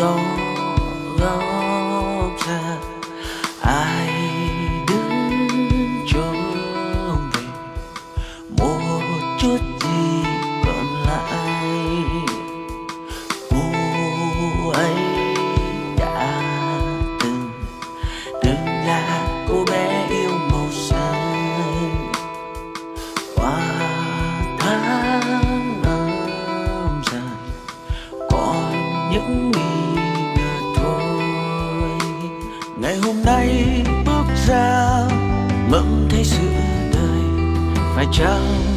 gõ gõ ra ai đứng cho mình một chút gì còn lại cô ấy đã từng từng là cô bé yêu màu xanh qua tháng năm dài còn những giữa đời phải chăng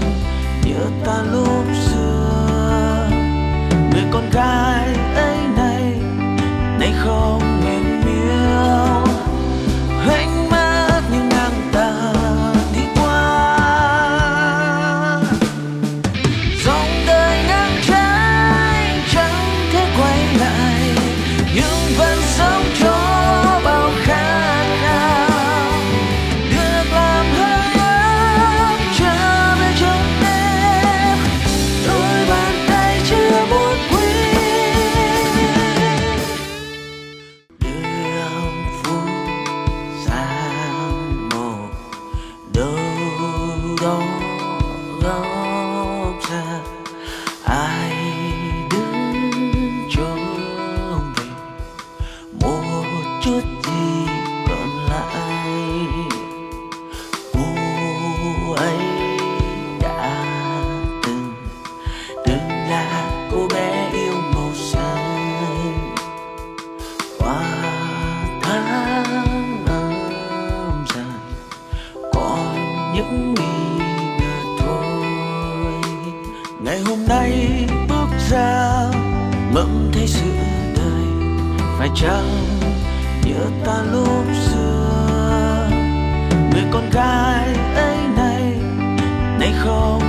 nhớ ta lúc xưa? Người con gái ra. Ai đứng trông về một chút gì còn lại. Cô ấy đã từng từng là cô bé yêu màu xanh. Qua tháng năm dài còn những nghi mộng thấy sự đời phải chăng nhớ ta lúc xưa? Người con gái ấy này, nay không